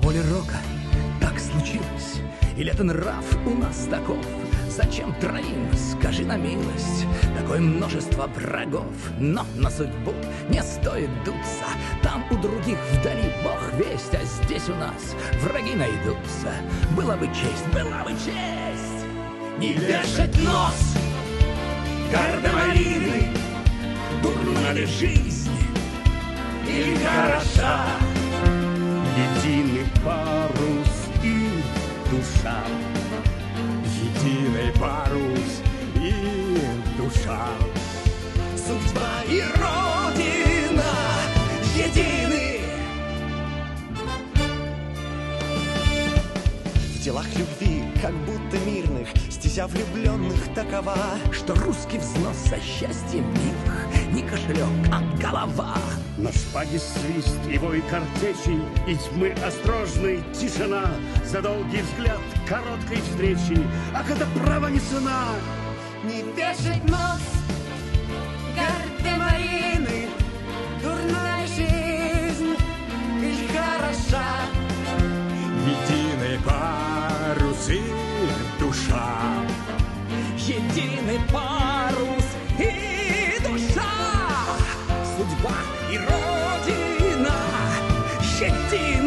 По воле рока так случилось, или это нрав у нас таков? Зачем троим, скажи на милость, такое множество врагов? Но на судьбу не стоит дуться, там у других вдали бог весть, а здесь у нас враги найдутся. Была бы честь, была бы честь не вешать нос гардемарины, дурна ли парус и душа. Единый парус и душа. Судьба и Родина едины. В делах любви, как будто мирных Стезя влюбленных такова Что русский взнос за счастье милых Не кошелек, а голова На шпаге свист его и картечи И тьмы осторожной тишина. За долгий взгляд короткой встречи. Ах, это право не цена Не вешать нос. Гардемарины Дурная жизнь или хороша. Единый парус и душа. Единый парус и душа gentil